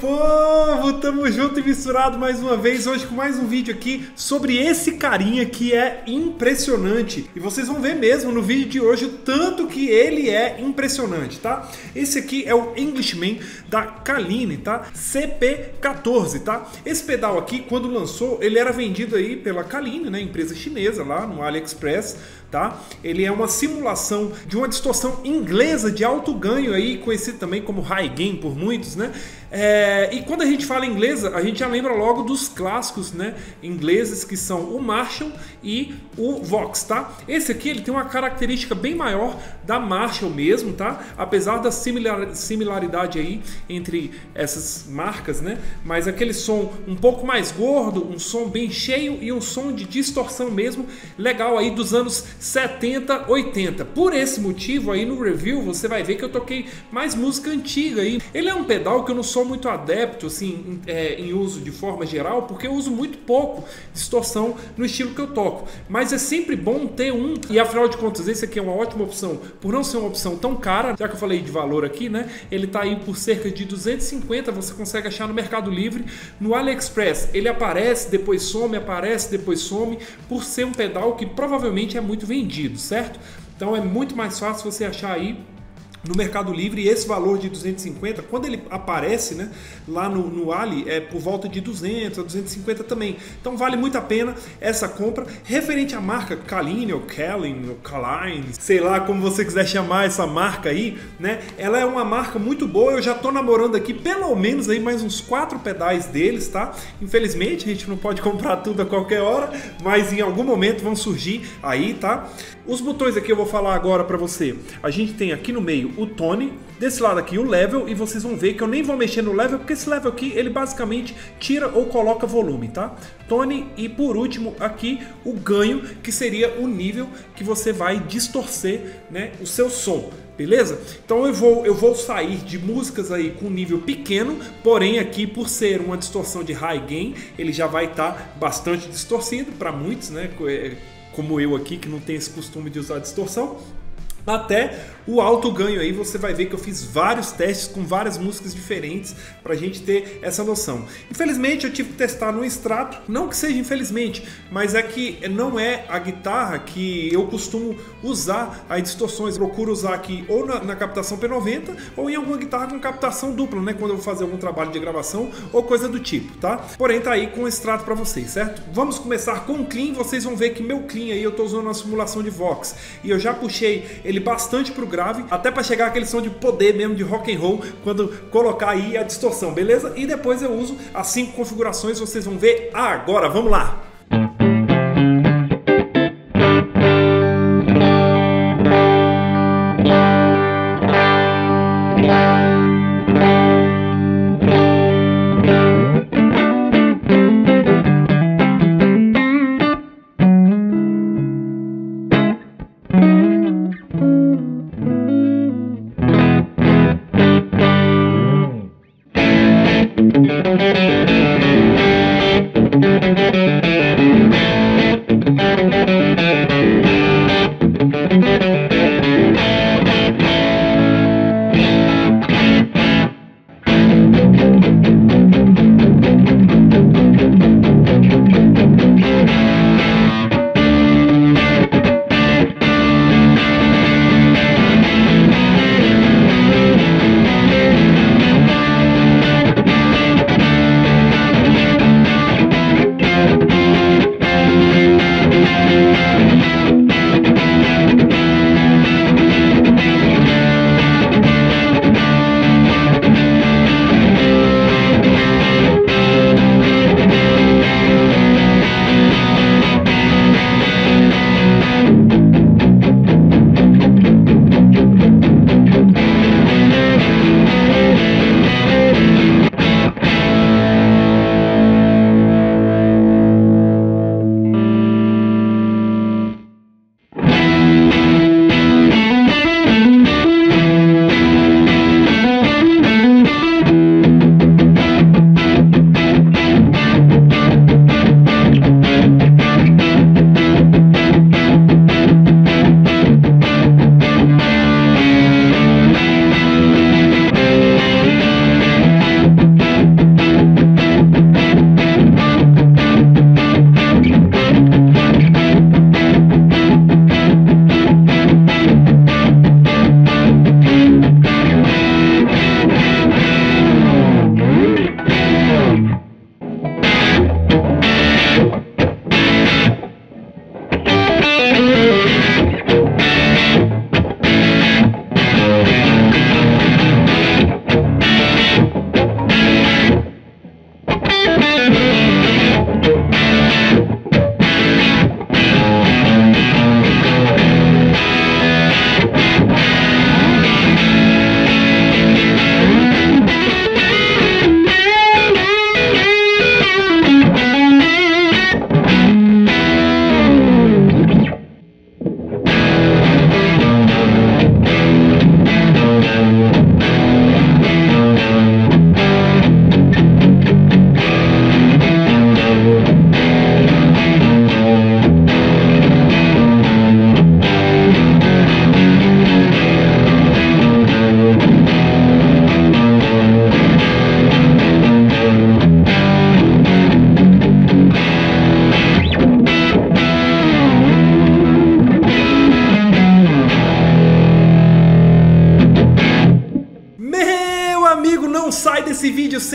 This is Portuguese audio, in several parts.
povo! Tamo junto e misturado mais uma vez, hoje com mais um vídeo aqui sobre esse carinha que é impressionante. E vocês vão ver mesmo no vídeo de hoje o tanto que ele é impressionante, tá? Esse aqui é o Englishman da Kaline, tá? CP14, tá? Esse pedal aqui, quando lançou, ele era vendido aí pela Kaline, né? Empresa chinesa lá no AliExpress tá? Ele é uma simulação de uma distorção inglesa de alto ganho aí, conhecido também como high gain por muitos, né? É, e quando a gente fala inglesa, a gente já lembra logo dos clássicos, né? Ingleses que são o Marshall e o Vox, tá? Esse aqui ele tem uma característica bem maior da Marshall mesmo, tá? Apesar da similar, similaridade aí entre essas marcas, né? Mas aquele som um pouco mais gordo, um som bem cheio e um som de distorção mesmo, legal aí dos anos 70, 80. Por esse motivo aí no review você vai ver que eu toquei mais música antiga aí. Ele é um pedal que eu não sou muito adepto assim em, é, em uso de forma geral, porque eu uso muito pouco distorção no estilo que eu toco. Mas é sempre bom ter um e afinal de contas esse aqui é uma ótima opção, por não ser uma opção tão cara, já que eu falei de valor aqui, né? Ele tá aí por cerca de 250, você consegue achar no Mercado Livre, no AliExpress. Ele aparece, depois some, aparece, depois some, por ser um pedal que provavelmente é muito vendido, certo? Então é muito mais fácil você achar aí no Mercado Livre esse valor de 250, quando ele aparece né, lá no, no Ali, é por volta de 200 a 250 também. Então vale muito a pena essa compra. Referente à marca Kaline ou Kalin ou Kaline, sei lá como você quiser chamar essa marca aí, né? Ela é uma marca muito boa. Eu já estou namorando aqui pelo menos aí mais uns quatro pedais deles, tá? Infelizmente a gente não pode comprar tudo a qualquer hora, mas em algum momento vão surgir aí, tá? Os botões aqui eu vou falar agora para você. A gente tem aqui no meio o Tone, desse lado aqui o Level, e vocês vão ver que eu nem vou mexer no Level, porque esse Level aqui, ele basicamente tira ou coloca volume, tá? Tone, e por último aqui o ganho, que seria o nível que você vai distorcer né, o seu som beleza? Então eu vou, eu vou sair de músicas aí com nível pequeno, porém aqui por ser uma distorção de high gain, ele já vai estar tá bastante distorcido para muitos, né? É, como eu aqui, que não tem esse costume de usar distorção, até o alto ganho aí você vai ver que eu fiz vários testes com várias músicas diferentes para a gente ter essa noção. Infelizmente eu tive que testar no extrato, não que seja infelizmente, mas é que não é a guitarra que eu costumo usar as distorções. Eu procuro usar aqui ou na, na, captação P90 ou em alguma guitarra com captação dupla, né? Quando eu vou fazer algum trabalho de gravação ou coisa do tipo, tá? Porém tá aí com o extrato para vocês, certo? Vamos começar com o clean. Vocês vão ver que meu clean aí eu estou usando uma simulação de Vox e eu já puxei ele bastante pro grave, até para chegar aquele som de poder mesmo de rock and roll quando colocar aí a distorção, beleza? E depois eu uso as cinco configurações, vocês vão ver agora. Vamos lá.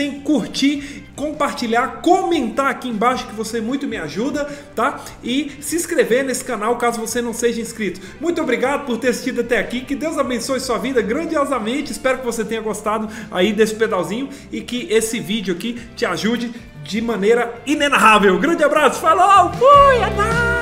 Sem curtir compartilhar, comentar aqui embaixo que você muito me ajuda, tá? E se inscrever nesse canal caso você não seja inscrito. Muito obrigado por ter assistido até aqui, que Deus abençoe sua vida grandiosamente. Espero que você tenha gostado aí desse pedalzinho e que esse vídeo aqui te ajude de maneira inenarrável. Grande abraço, falou, fui, é nóis!